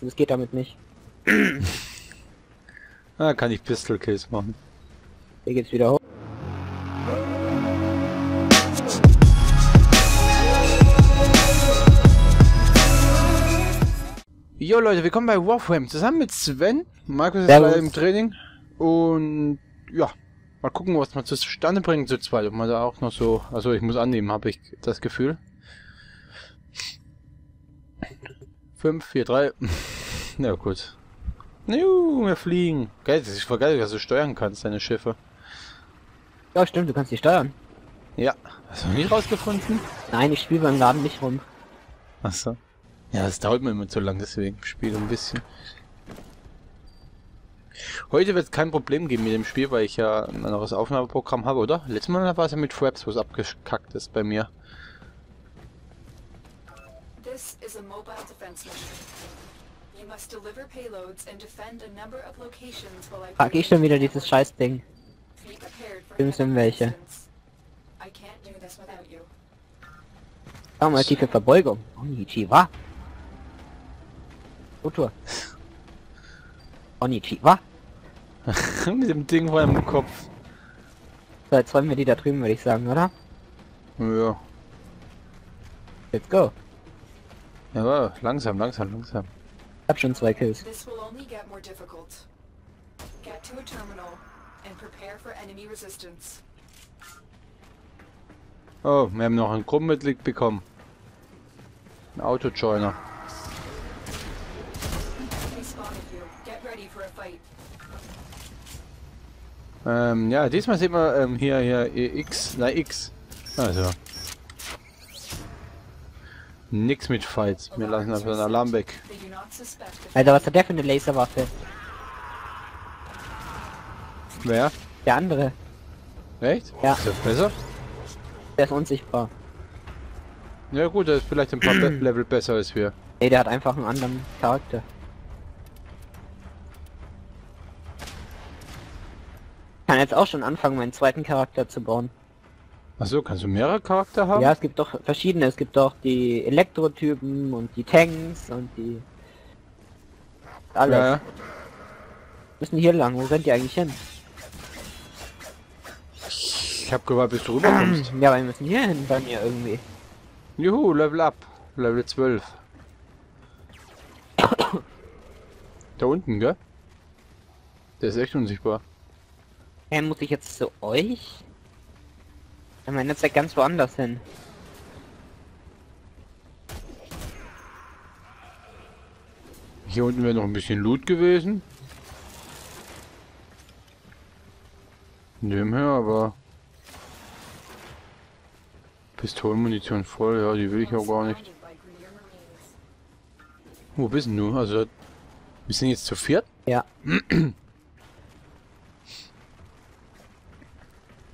Das geht damit nicht. Ah, kann ich Pistol Kills machen. Hier geht's wieder hoch. Jo Leute, willkommen bei Warframe. Zusammen mit Sven. Markus ist leider im Training. Und ja, mal gucken, was wir zustande bringen zu zweit. Ob man da auch noch so... Also ich muss annehmen, habe ich das Gefühl. 5, 4, 3. Na gut. Juhu, wir fliegen. Geil, das ist voll geil, dass du steuern kannst, deine Schiffe. Ja, stimmt, du kannst die steuern. Ja. Hast du nicht rausgefunden? Nein, ich spiele beim Laden nicht rum. Achso. Ja, das dauert mir immer zu lang, deswegen spiele ein bisschen. Heute wird es kein Problem geben mit dem Spiel, weil ich ja ein anderes Aufnahmeprogramm habe, oder? Letztes Mal war es ja mit Fraps, wo es abgekackt ist bei mir. This is a mobile defense mission. You must deliver payloads and defend a number of locations while I Frag ich schon wieder dieses Scheißding. Wir müssen welche. I can't do this without you. Schau mal, tiefe Verbeugung. Konnichiwa. Kultur. Konnichiwa. mit dem Ding vor dem Kopf. So, jetzt räumen wir die da drüben, würde ich sagen, oder? Ja. Let's go. Ja, langsam, langsam, langsam. Ich hab schon zwei Kills. This will only get more difficult. Get to a terminal and prepare for enemy resistance. Oh, wir haben noch ein Gruppenmitglied bekommen. Ein Autojoiner. We spotted you. Get ready for a fight. Ähm, ja, diesmal sieht man ähm, hier, hier, eh, X, na X. Also. Nix mit Fights. Wir lassen einfach den Alarm weg. Alter, was hat der für eine Laserwaffe? Wer? Der andere. Echt? Ja. Ist das besser? Der ist unsichtbar. Ja gut, der ist vielleicht ein paar Level besser als wir. Ey, der hat einfach einen anderen Charakter. Ich kann jetzt auch schon anfangen, meinen zweiten Charakter zu bauen. Achso, kannst du mehrere Charakter haben? Ja, es gibt doch verschiedene. Es gibt doch die Elektrotypen und die Tanks und die... Alles. ja, ja. müssen hier lang. Wo rennt ihr eigentlich hin? Ich hab gewartet, bis du rüberkommst. Ja, aber wir müssen hier hin bei mir irgendwie. Juhu, Level up. Level 12. da unten, gell? Der ist echt unsichtbar. Hey, muss ich jetzt zu euch? Mein Netzwerk ganz woanders hin. Hier unten wäre noch ein bisschen Loot gewesen. Dem her, aber... Pistolenmunition voll, ja, die will ich auch gar nicht. Wo bist denn du? Also, wir sind jetzt zu viert? Ja.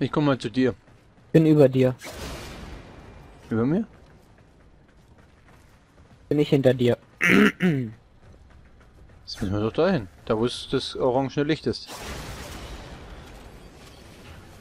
Ich komme mal zu dir. Bin über dir. Über mir? Bin ich hinter dir. Jetzt müssen wir doch dahin. Da wo es das orange Licht ist.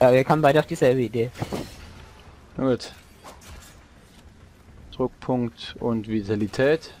Ja, wir kamen beide auf dieselbe Idee. Na gut. Druckpunkt und Vitalität.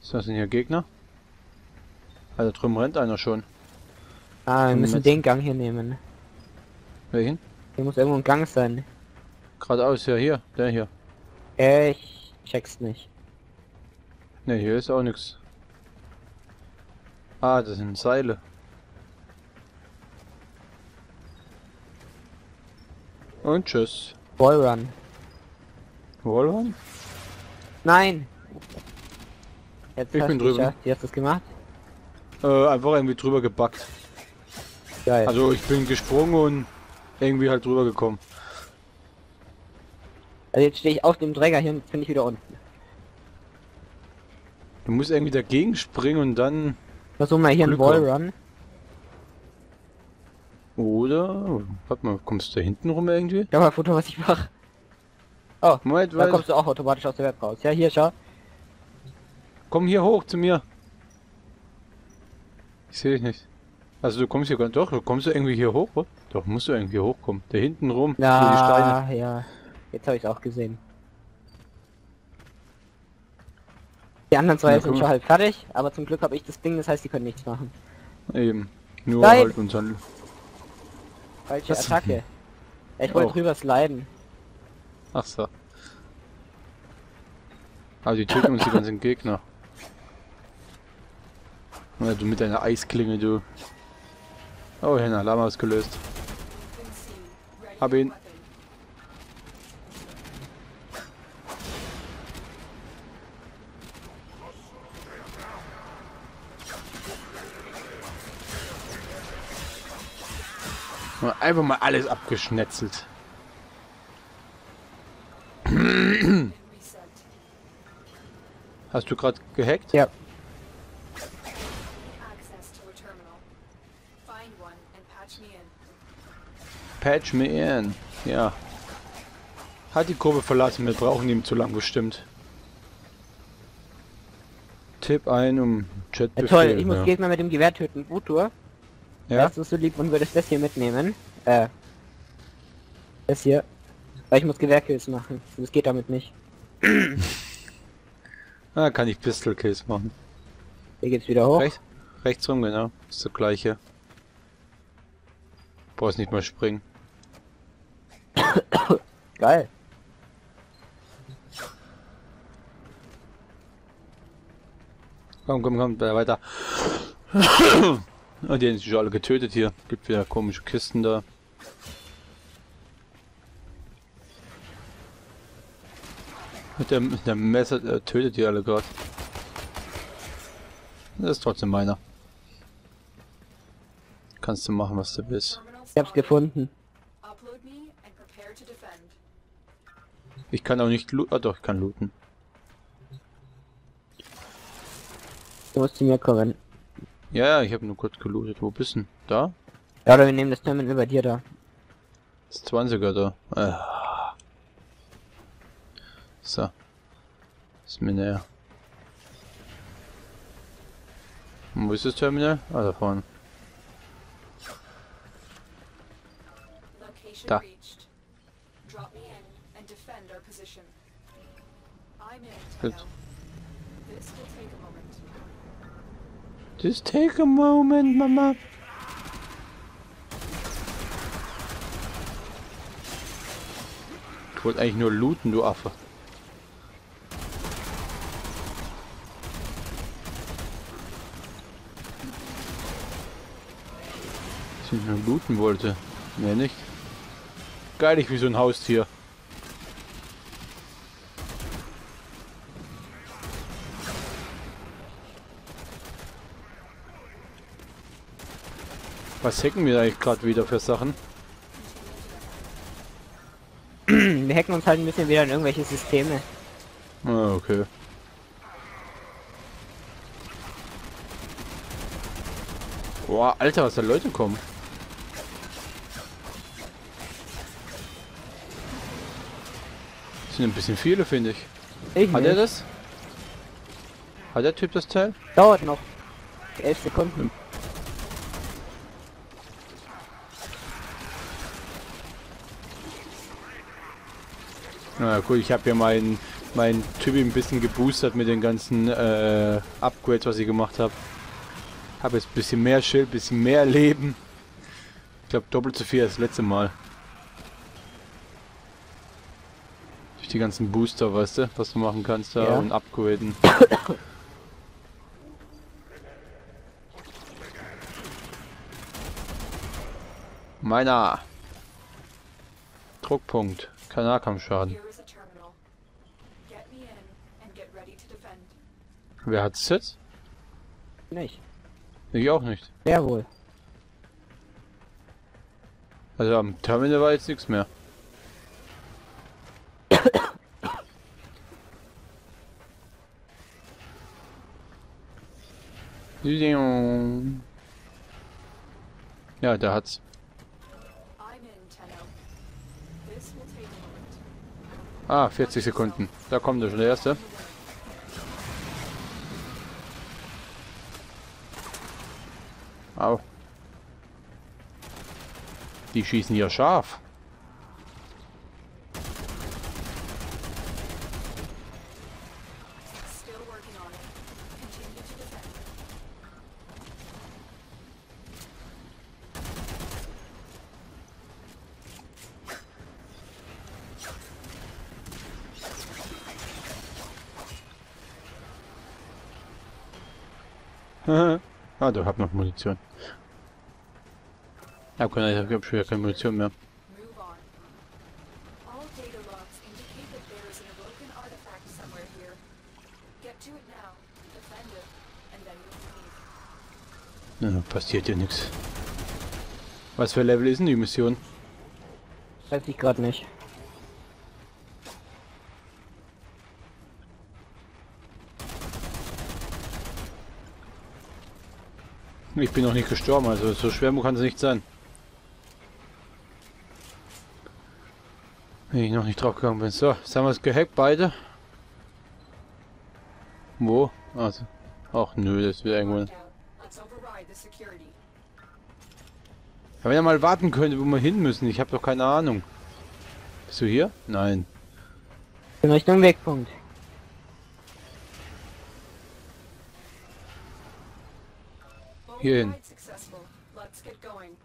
Ist das denn hier Gegner? Also drüben rennt einer schon. Ah, wir müssen den Gang hier nehmen. Welchen? Hier muss irgendwo ein Gang sein. Geradeaus, ja hier, der hier. Äh, ich check's nicht. Ne, hier ist auch nichts. Ah, das sind Seile. Und tschüss. Wallrun. Wallrun? Nein! Jetzt Ich bin drüben. geschafft. Wie hast du das gemacht? Äh, einfach irgendwie drüber gebackt. Geil. Also ich bin gesprungen und irgendwie halt drüber gekommen. Also jetzt stehe ich auf dem Träger hier und bin ich wieder unten. Du musst irgendwie dagegen springen und dann... Versuch mal hier einen Glück. Wallrun. Oder... Warte mal, kommst du da hinten rum irgendwie? Schau mal, Foto, was ich mache. Oh, Moment, da kommst du auch automatisch aus der Web raus. Ja, hier, schau. Komm hier hoch zu mir. Ich sehe dich nicht. Also du kommst hier gar Doch, du kommst du irgendwie hier hoch, oder? Doch, musst du irgendwie hier hochkommen. Da hinten rum, wo die Steine. Ja, ja. Jetzt habe ich auch gesehen. Die anderen zwei Ja, sind schon halb fertig, aber zum Glück habe ich das Ding, das heißt, die können nichts machen. Eben. Nur Nein. halt unseren... Falsche Was? Attacke. Ich wollte Oh. drüber sliden. Ach so. Aber die töten uns die ganzen Gegner. Ja, du mit deiner Eisklinge, du. Oh, ein Alarm C. Ready Hab ihn. Einfach mal alles abgeschnetzelt. Hast du gerade gehackt? Ja. Access to a terminal. Find one and patch me in. Ja. Hat die Kurve verlassen, wir brauchen ihm zu lang bestimmt. Tipp ein, um Ja, Chatbefehl. toll, ich muss ja. Gegner mit dem Gewehr töten. Butur, ja? wärst du so lieb und würdest das hier mitnehmen? Äh. Das hier. Weil ich muss Gewehrkills machen. Das geht damit nicht. Ah, kann ich Pistol Kills machen. Hier geht's wieder hoch. Rechts, rechts rum, genau. Ist das gleiche. Brauchst nicht mal springen. Geil. Komm, komm, komm, da weiter. Und die haben sich schon alle getötet hier. Gibt wieder komische Kisten da. Mit dem, mit dem Messer äh, tötet die alle gerade. Das ist trotzdem meiner. Kannst du machen, was du willst. Ich hab's gefunden. Upload me and prepare to defend. Ich kann auch nicht looten. Ah doch, ich kann looten. Du musst zu mir kommen. Ja, ja, ich habe nur kurz gelootet. Wo bist du denn? Da? Ja, oder wir nehmen das Terminal bei dir da. Das 20er da. Ah. So. Ist mir näher. Und wo ist das Terminal? Ah, da vorne. Location Da. reached. Drop me in and defend our position. I'm in. Tenno. This will take a moment. Just take a moment, Mama. Ich wollte eigentlich nur looten, du Affe. Dass ich nur looten wollte. Mehr nicht. Geil, ich wie so ein Haustier. Was hacken wir eigentlich gerade wieder für Sachen? Wir hacken uns halt ein bisschen wieder in irgendwelche Systeme. Ah, okay. Boah, Alter, was da Leute kommen. Das sind ein bisschen viele, finde ich. Ich Hat er nicht. das? Hat der Typ das Teil? Dauert noch. Elf Sekunden. Na gut, ich habe ja meinen mein Typ ein bisschen geboostert mit den ganzen äh, Upgrades, was ich gemacht habe. Habe jetzt ein bisschen mehr Schild, bisschen mehr Leben. Ich glaube doppelt so viel als das letzte Mal. Durch die ganzen Booster, weißt du, was du machen kannst da Ja. und upgraden. Meiner. Druckpunkt. Kanalkampfschaden. Here is a terminal. Get me in and get ready to defend. Wer hat's jetzt? Nicht. Ich auch nicht. Wer wohl? Also am Terminal war jetzt nichts mehr. Ja, der hat's. Ah, 40 Sekunden. Da kommt schon der erste. Au. Die schießen hier scharf. Huh? ah, du hab noch Munition. Ich hab, ich hab schon wieder keine Munition mehr. Ja, passiert ja nichts. Was für Level ist denn die Mission? Weiß ich gerade nicht. Ich bin noch nicht gestorben, also so schwer kann es nicht sein. Wenn ich noch nicht drauf gegangen bin. So, jetzt haben wir es gehackt, beide. Wo? Also. Ach nö, das wird irgendwo. Ja, wenn er mal warten könnte, wo wir hin müssen. Ich habe doch keine Ahnung. Bist du hier? Nein. In Richtung Wegpunkt. Get going.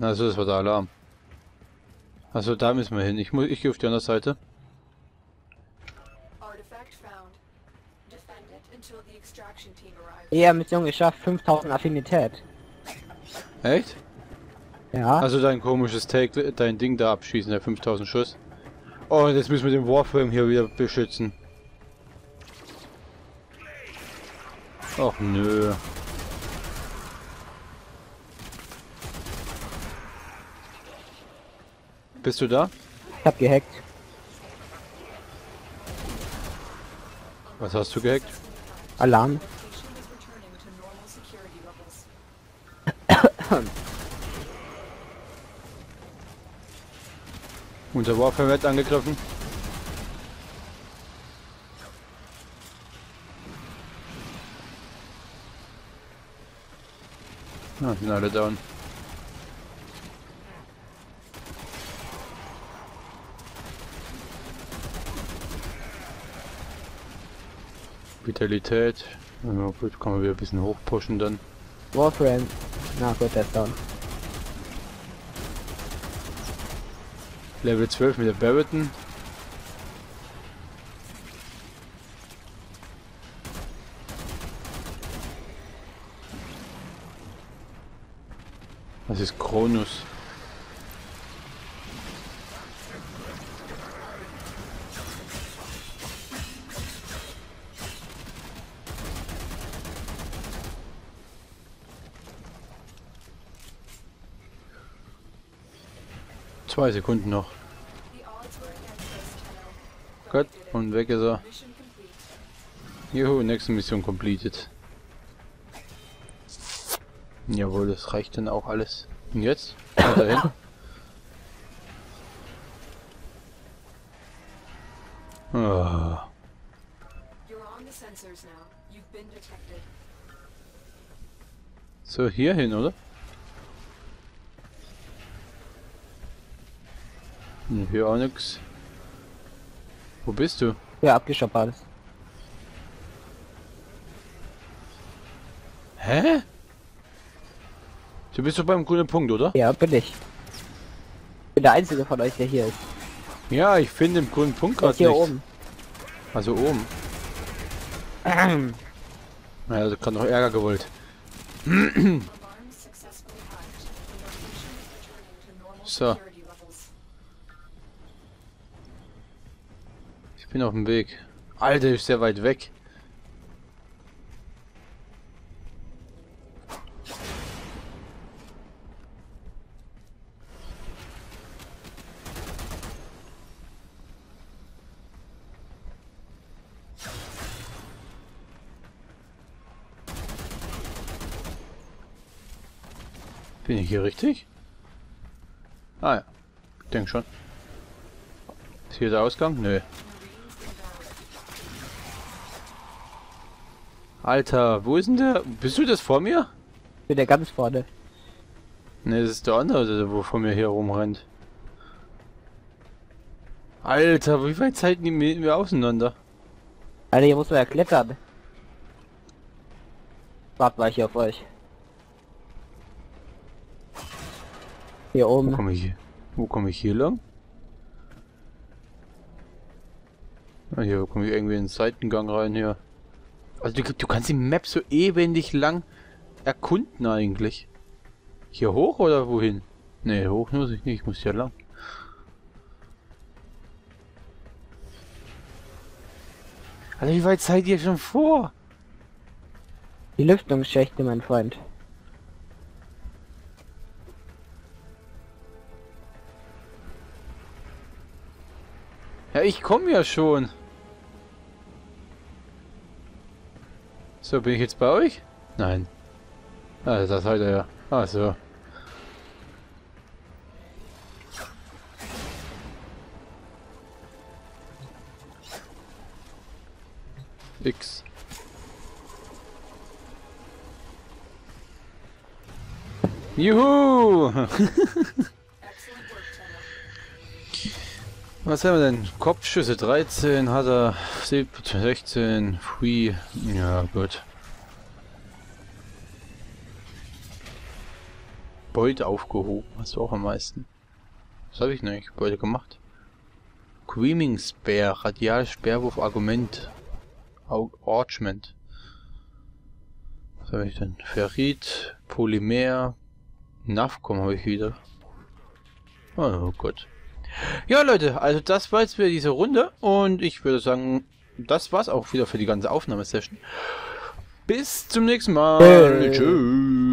Also das war der Alarm. Also da müssen wir hin. Ich muss, ich gehe auf die andere Seite. Artifact found. Defend it until the extraction team arrives. Ja, Mission geschafft, 5000 Affinität. Echt? Ja. Also dein komisches Take, dein Ding da abschießen, der 5000 Schuss. Oh, jetzt müssen wir den Warframe hier wieder beschützen. Ach nö. Bist du da? ich hab gehackt. Was hast du gehackt? Alarm. Unser Warframe wird angegriffen. Ah, sind alle down. Vitalität. Ja, gut, kann man wieder ein bisschen hochpushen dann. Warframe. Na gut, der ist down. Level 12 mit der Barretton. Das ist Kronus. Zwei Sekunden noch. Gut, und weg ist er. Juhu, nächste Mission completed. Jawohl, das reicht dann auch alles. Und jetzt? Weiterhin. So, hier hin, oder? Hm, Hier auch nix. Wo bist du? Ja, abgeschoppt alles. Hä? Du bist doch beim grünen Punkt, oder? Ja, bin ich. Bin der einzige von euch, der hier ist. Ja, ich finde den grünen Punkt gerade hier nicht. oben. Also oben. Naja, das kann noch Ärger gewollt. Alarms bin auf dem Weg. Alter, ist sehr weit weg. Bin ich hier richtig? Ah ja, ich denke schon. Ist hier der Ausgang? Nö. Alter, wo ist denn der? Bist du das vor mir? Bin der ganz vorne. Ne, das ist der andere, der wo vor mir hier rumrennt. Alter, wie weit ihr mit mir auseinander? Alter, hier muss man ja klettern. Wart mal hier auf euch. Hier Wo oben. komme ich hier? Wo komme ich hier lang? Ah, hier komme ich irgendwie in den Seitengang rein hier. Also du, du kannst die Map so ewendig lang erkunden eigentlich. Hier hoch oder wohin? Ne, hoch muss ich nicht, ich muss hier lang. Also wie weit seid ihr schon vor? Die Lüftungsschächte, mein Freund. Ja, ich komme ja schon. So, bin ich jetzt bei euch? Nein. Ah, das hat er ja. Ah, so. X. Juhu! Was haben wir denn? Kopfschüsse 13, hat er 17, 16, Free. Ja, gut. Beute aufgehoben, hast du auch am meisten. Was habe ich denn eigentlich Beute gemacht? Screaming Spare, Radial Sperrwurf Argument. Orchment. Was habe ich denn? Ferrit, Polymer, Navcom habe ich wieder. Oh Gott. Ja, Leute, also das war jetzt wieder diese Runde und ich würde sagen, das war's auch wieder für die ganze Aufnahmesession. Bis zum nächsten Mal. Äh. Tschüss.